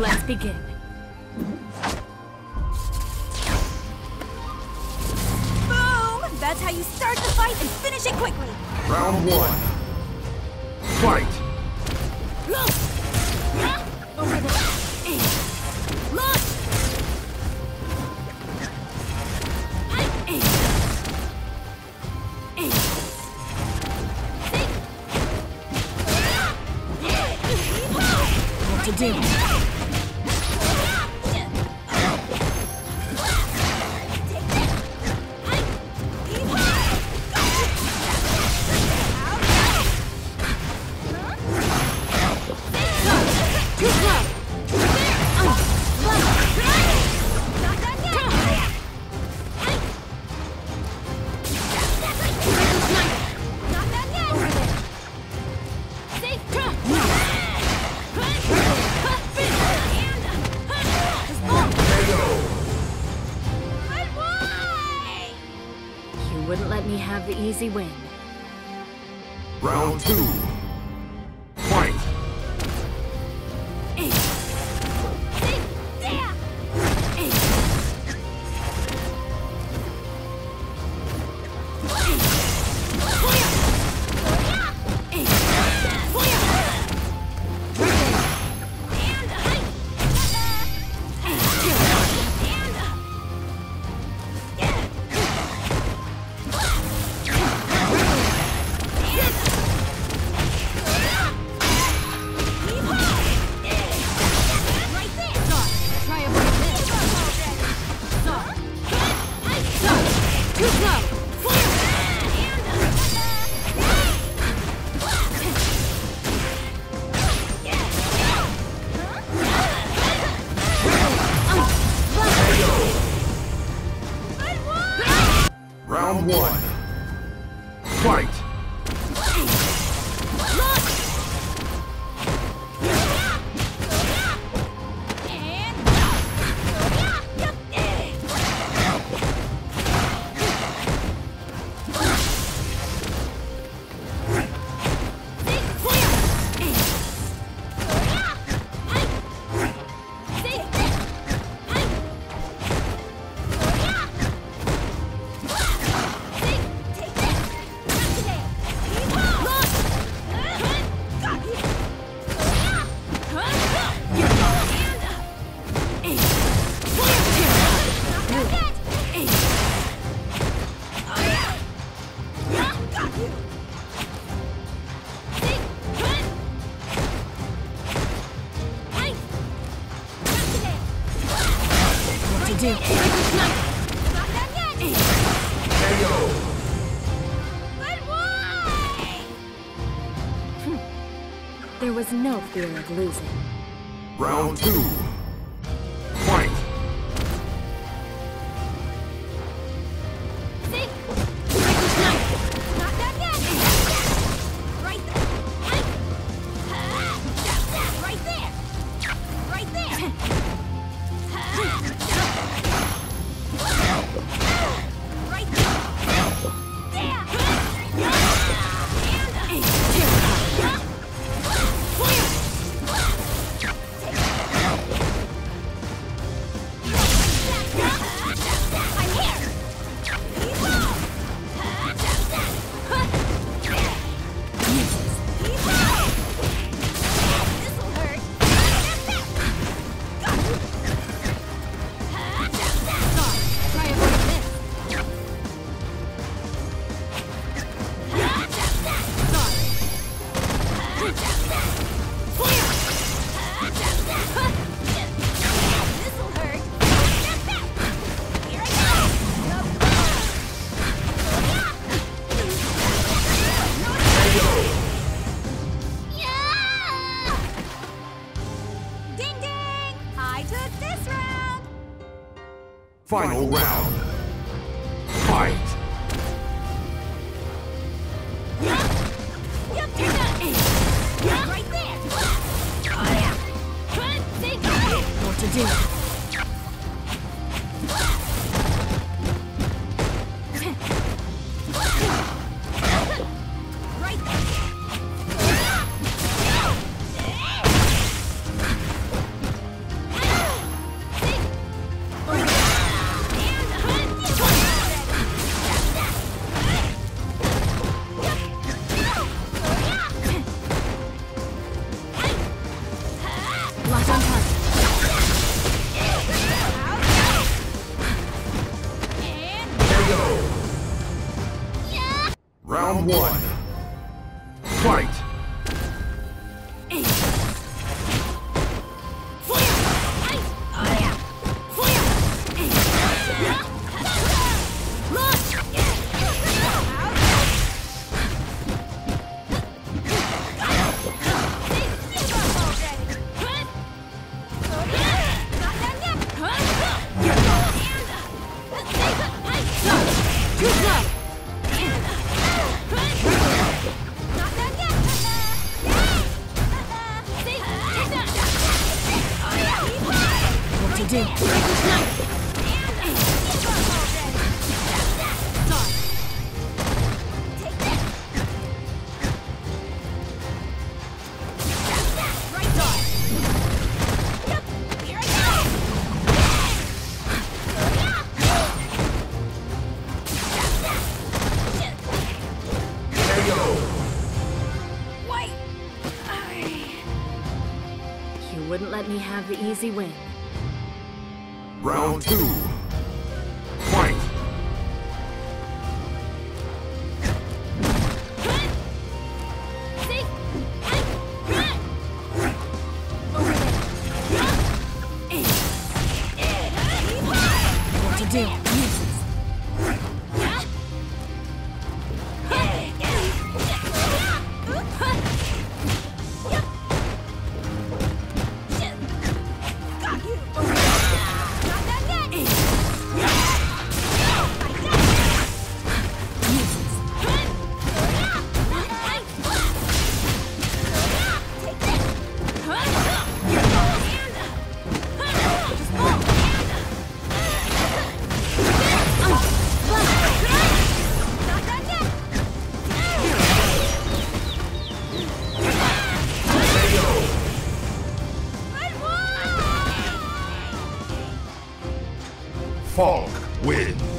Let's begin. Boom! That's how you start the fight and finish it quickly. Round one. Fight! Over there. Eh. Look! What to do? Easy win. Round two. Round one. Fight! There was no fear of losing. Round two. Final round. Fight! Right there! What to do? You wouldn't let me have the easy win. Round two. Falke wins.